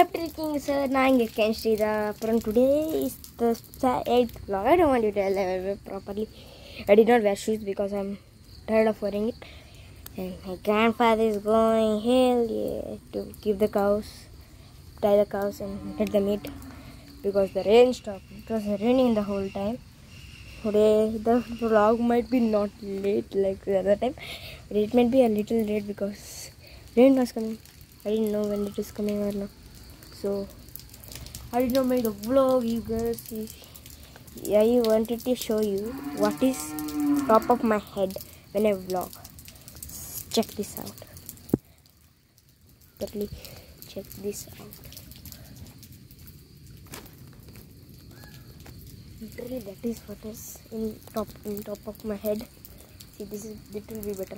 எப்படி இருக்கீங்க சார் நான் இங்கே கேன் ஸ்ரீதா அப்புறம் today is the eight vlog I don't want you to tell properly I did not wear shoes because I'm tired of wearing it and my grandfather is going hell yeah to give the cows tie the cows and get the meat because the rain stopped it was raining the whole time today the vlog might be not late like the other time but it might be a little late because rain was coming I didn't know when it is coming or not so I did not make a vlog you guys see I wanted to show you what is top of my head when I vlog. Check this out. Literally check this out. Literally that is what is in top in top of my head. See this is little be better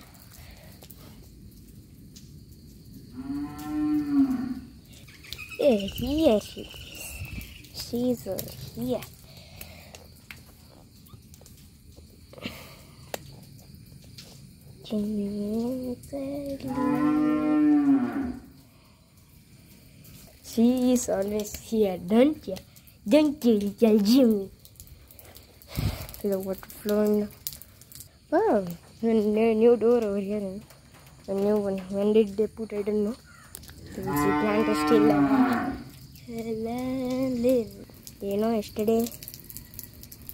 yeah here she is she's over here She is always here, don't you? Don't you, little Jimmy? The water flowing. Wow, a new door over here. A new one. When did they put? I don't know. See plant is still alive. You know, yesterday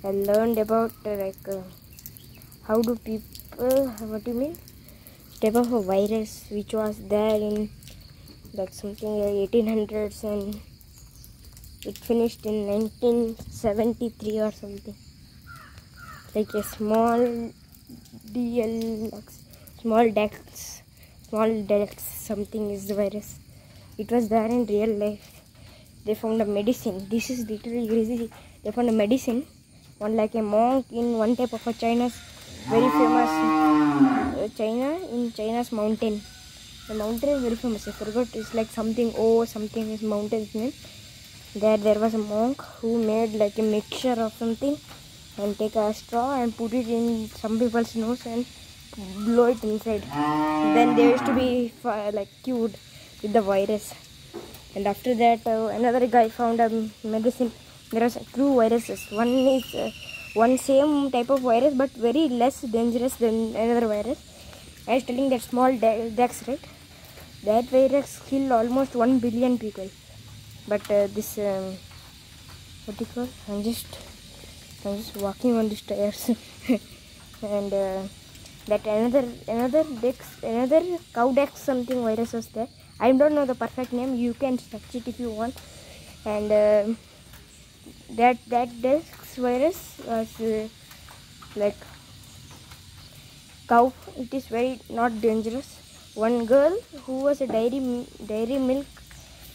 I learned about like how do people. What do you mean? Type of a virus which was there in like something like 1800s and it finished in 1973 or something like a small dl small dex small dex something is the virus it was there in real life. They found a medicine. This is literally crazy. They found a medicine. One like a monk in one type of a china's very famous. Uh, china in china's mountain. The mountain is very famous. I forgot. It's like something oh something is mountain's name. There there was a monk who made like a mixture of something and take a straw and put it in some people's nose and blow it inside. Then they used to be fi- like cured with the virus. And after that uh, another guy found a medicine. There are two viruses. One is uh, one same type of virus but very less dangerous than another virus. I was telling that small de- dex right? That virus killed almost 1 billion people. But uh, this um, what do you call? I'm just i'm just walking on the stairs. And uh, that another another dex another cow dex something virus was there i don't know the perfect name. You can search it if you want. And uh, that that dex virus was uh, like cow it is very not dangerous. One girl who was a dairy dairy milk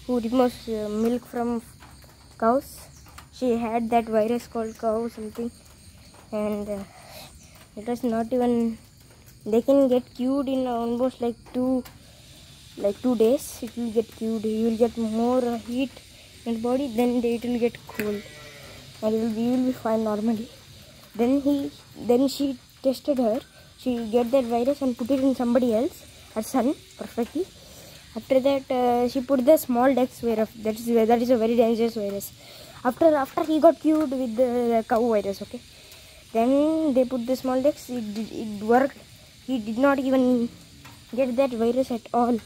who removes uh, milk from cows she had that virus called cow something. And uh, it was not even they can get cured in almost like two like two days it will get cured. You will get more heat in body then it will get cold and you will, you will be fine normally. Then he then she tested her. She get that virus and put it in somebody else her son perfectly. After that uh, she put the small dex virus that is that is a very dangerous virus. After after he got cured with the, cow virus okay? Then they put the small dex it, it worked. He did not even get that virus at all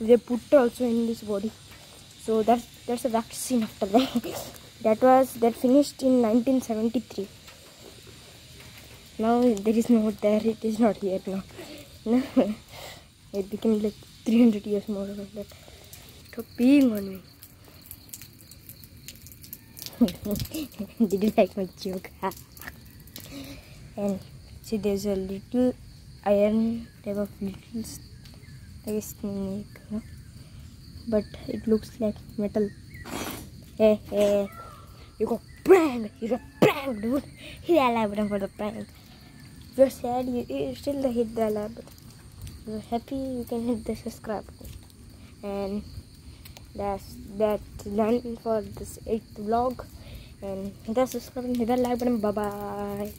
they put also in this body. So that's that's a vaccine after that. That was that finished in 1973 now there is no there it is not here now. It became like 300 years more like that stop being on me. Did you like my joke? And see there's a little iron type of little snake no? but it looks like metal. Hey eh, hey eh, you got prank you got prank dude. Hit that like button for the prank. If you're sad you, you still hit the like button. If you're happy you can hit the subscribe button. And that's that's done for this eighth vlog. And hit the subscribe hit the like button. Bye bye